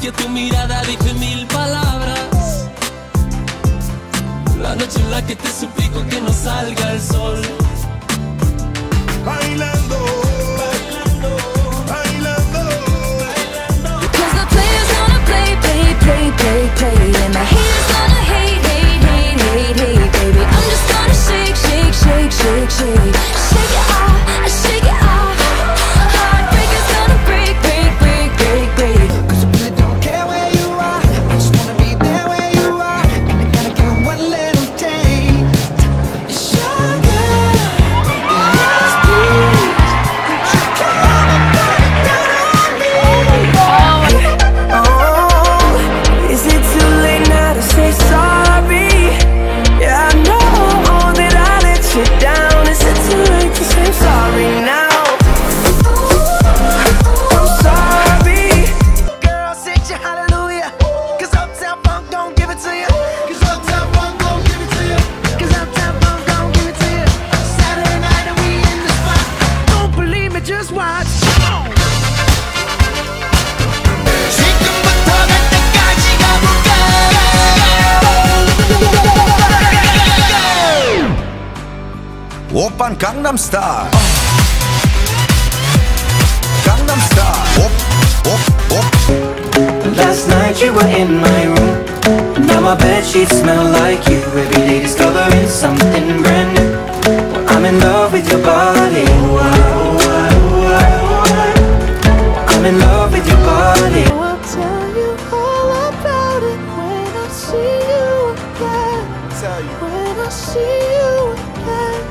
que tu mirada dice mil palabras. La noche en la que te suplico que no salga el sol. Bailando, bailando, bailando. Cause the players gonna play, play, play, play, play. And the haters gonna hate, hate, hate, hate, hate, baby. I'm just gonna shake, shake, shake, shake, shake. Shake it off, just watch. Open Gangnam Style. Gangnam Star. Op, op, op. Last night you were in my room. Now my bed sheets smell like you. Every day discovering something brand new. Well, I'm in love with your body. I'm in love with your body. I'll tell you all about it when I see you again. tell you When I see you again.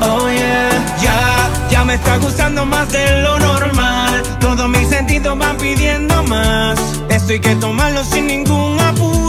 Oh yeah, ya, ya me está gustando más de lo normal. Todos mis sentidos van pidiendo más. Esto hay que tomarlo sin ningún apuro.